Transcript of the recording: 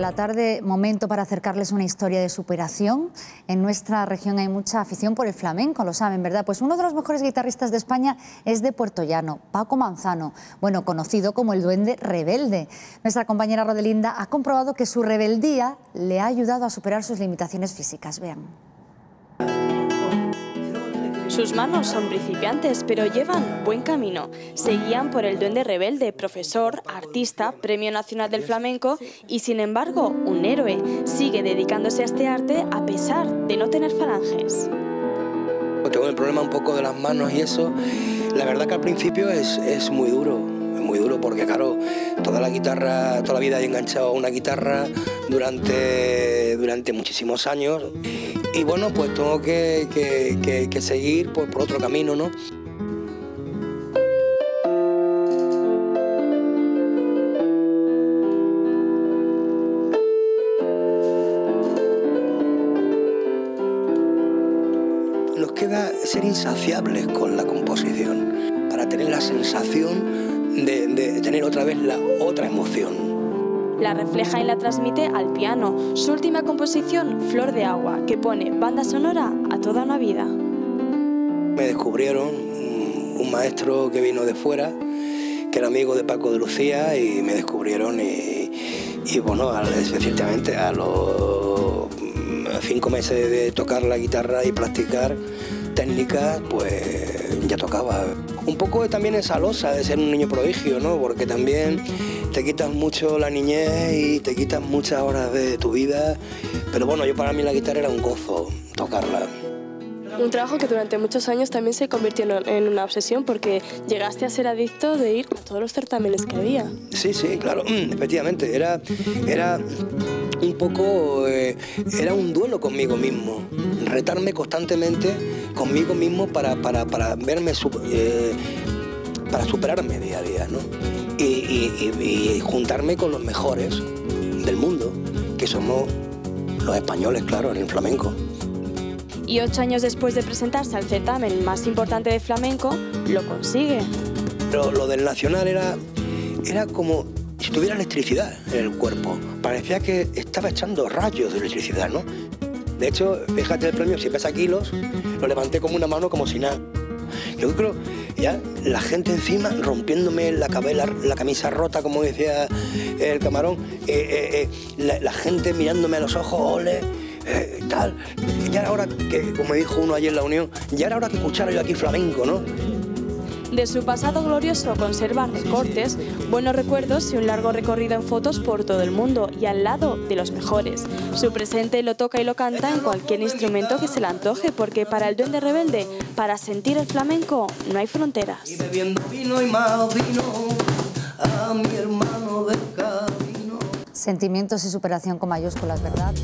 la tarde, momento para acercarles una historia de superación. En nuestra región hay mucha afición por el flamenco, lo saben, ¿verdad? Pues uno de los mejores guitarristas de España es de Puerto Llano, Paco Manzano, bueno, conocido como el duende rebelde. Nuestra compañera Rodelinda ha comprobado que su rebeldía le ha ayudado a superar sus limitaciones físicas. Vean. Sus manos son principiantes, pero llevan buen camino. Se guían por el duende rebelde, profesor, artista, Premio Nacional del Flamenco y, sin embargo, un héroe. Sigue dedicándose a este arte a pesar de no tener falanges. Tengo el problema un poco de las manos y eso. La verdad que al principio es, es muy duro, es muy duro porque, claro, toda la guitarra, toda la vida he enganchado a una guitarra durante, durante muchísimos años y bueno, pues tengo que, seguir por, por otro camino, ¿no? nos queda ser insaciables con la composición, para tener la sensación de, de, tener otra vez la otra emoción la refleja y la transmite al piano. Su última composición, Flor de Agua, que pone banda sonora a toda una vida. Me descubrieron un maestro que vino de fuera, que era amigo de Paco de Lucía, y me descubrieron y, bueno, especialmente a los cinco meses de tocar la guitarra y practicar técnicas, pues ya tocaba. Un poco también esa losa de ser un niño prodigio, ¿no? Porque también te quitas mucho la niñez y te quitas muchas horas de tu vida. Pero bueno, yo para mí la guitarra era un gozo tocarla. Un trabajo que durante muchos años también se convirtió en una obsesión porque llegaste a ser adicto de ir a todos los certámenes que había. Sí, sí, claro, efectivamente. Era, era un poco, eh, era un duelo conmigo mismo. Retarme constantemente conmigo mismo para, para, para verme, eh, para superarme día a día, ¿no? y, juntarme con los mejores del mundo, que somos los españoles, claro, en el flamenco. Y ocho años después de presentarse al certamen más importante de flamenco, lo consigue. Lo del nacional era, era como si tuviera electricidad en el cuerpo. Parecía que estaba echando rayos de electricidad, ¿no? De hecho, fíjate el premio, si pesa kilos, lo levanté como una mano, como si nada. Yo creo, ya, la gente encima rompiéndome la, la camisa rota, como decía el camarón, eh, eh, eh, la, gente mirándome a los ojos, ole, tal. Ya era hora que, como dijo uno ayer en la Unión, ya era hora que escuchara yo aquí flamenco, ¿no? De su pasado glorioso conserva recortes, buenos recuerdos y un largo recorrido en fotos por todo el mundo y al lado de los mejores. Su presente lo toca y lo canta en cualquier instrumento que se le antoje, porque para el duende rebelde, para sentir el flamenco, no hay fronteras. Sentimientos y superación con mayúsculas, ¿verdad?